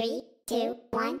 Three, two, one,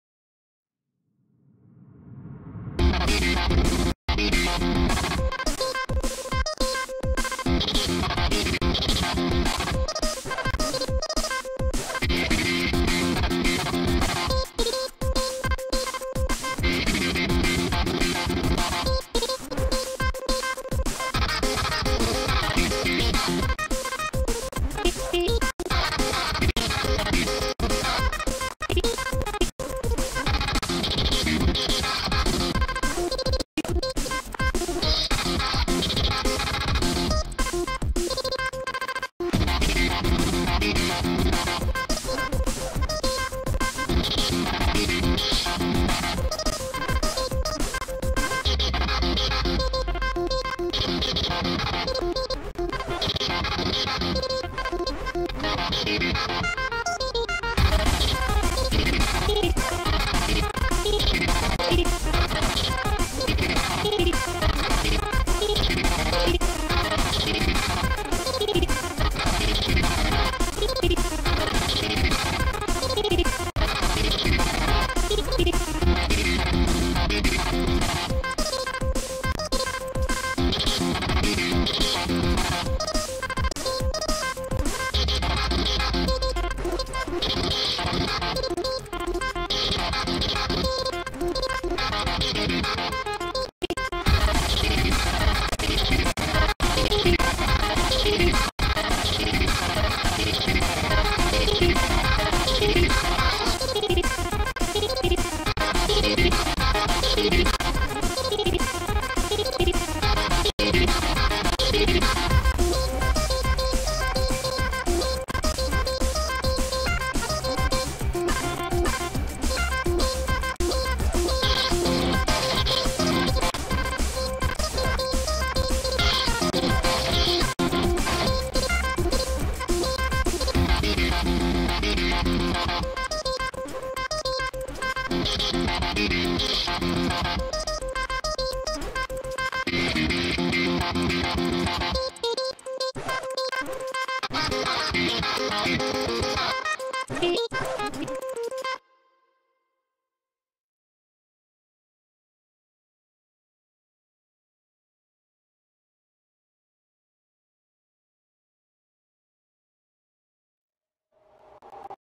Three,